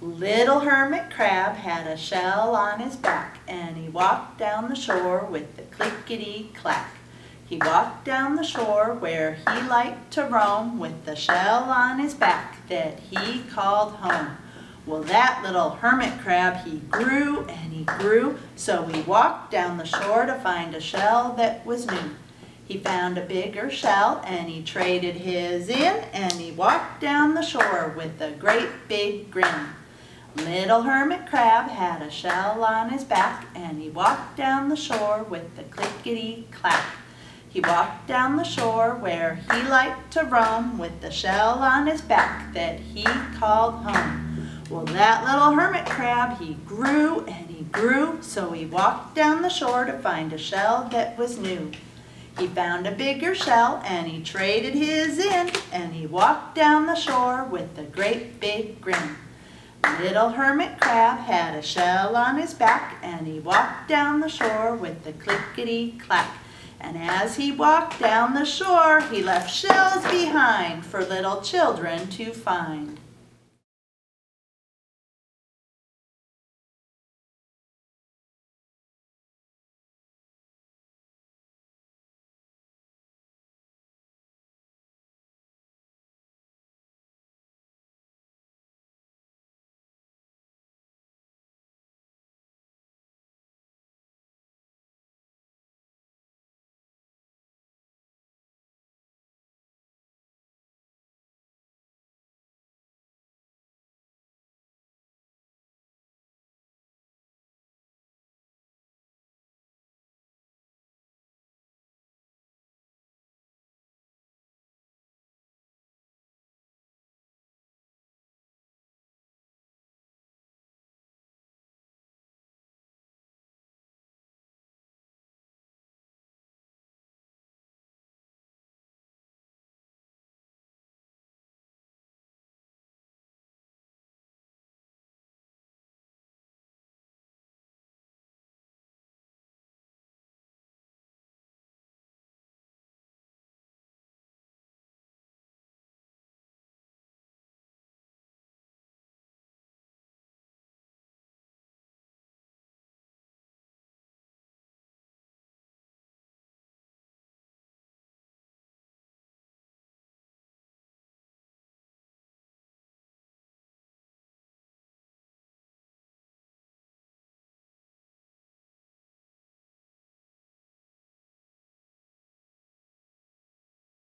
Little hermit crab had a shell on his back, and he walked down the shore with the clickety clack. He walked down the shore where he liked to roam with the shell on his back that he called home. Well, that little hermit crab, he grew and he grew, so he walked down the shore to find a shell that was new. He found a bigger shell and he traded his in and he walked down the shore with a great big grin. Little hermit crab had a shell on his back and he walked down the shore with the clickety clack. He walked down the shore where he liked to roam with the shell on his back that he called home. Well, that little hermit crab, he grew and he grew, so he walked down the shore to find a shell that was new. He found a bigger shell and he traded his in and he walked down the shore with a great big grin. Little hermit crab had a shell on his back and he walked down the shore with the clickety clack. And as he walked down the shore, he left shells behind for little children to find.